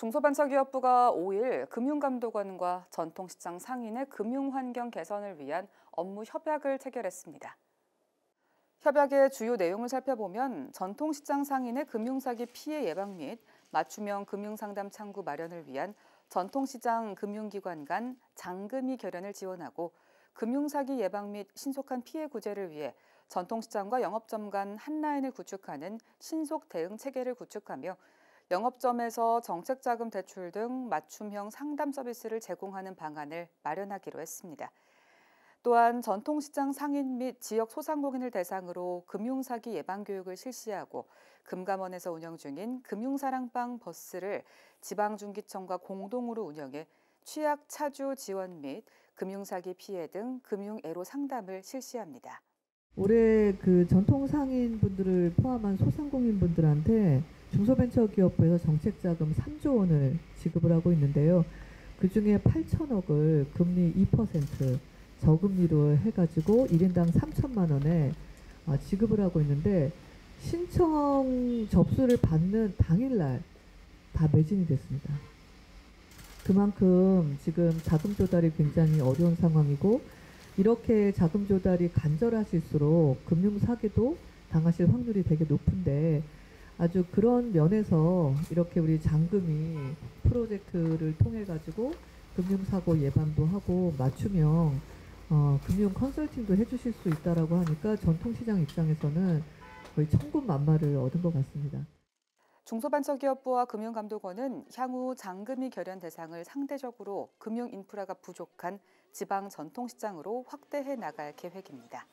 중소벤처기업부가 5일 금융감독원과 전통시장 상인의 금융환경 개선을 위한 업무 협약을 체결했습니다. 협약의 주요 내용을 살펴보면 전통시장 상인의 금융사기 피해 예방 및 맞춤형 금융상담 창구 마련을 위한 전통시장 금융기관 간 장금이 결연을 지원하고 금융사기 예방 및 신속한 피해 구제를 위해 전통시장과 영업점 간 한라인을 구축하는 신속 대응 체계를 구축하며 영업점에서 정책자금 대출 등 맞춤형 상담 서비스를 제공하는 방안을 마련하기로 했습니다. 또한 전통시장 상인 및 지역 소상공인을 대상으로 금융사기 예방교육을 실시하고 금감원에서 운영 중인 금융사랑방 버스를 지방중기청과 공동으로 운영해 취약 차주 지원 및 금융사기 피해 등 금융애로 상담을 실시합니다. 올해 그 전통 상인 분들을 포함한 소상공인 분들한테 중소벤처기업부에서 정책자금 3조 원을 지급을 하고 있는데요. 그 중에 8천억을 금리 2% 저금리로 해가지고 1인당 3천만 원에 어, 지급을 하고 있는데 신청 접수를 받는 당일날 다 매진이 됐습니다. 그만큼 지금 자금 조달이 굉장히 어려운 상황이고 이렇게 자금 조달이 간절하실수록 금융 사기도 당하실 확률이 되게 높은데 아주 그런 면에서 이렇게 우리 장금이 프로젝트를 통해 가지고 금융사고 예방도 하고 맞춤형 어, 금융 컨설팅도 해주실 수 있다라고 하니까 전통시장 입장에서는 거의 천군만마를 얻은 것 같습니다. 중소벤처기업부와 금융감독원은 향후 장금이 결연 대상을 상대적으로 금융 인프라가 부족한 지방 전통시장으로 확대해 나갈 계획입니다.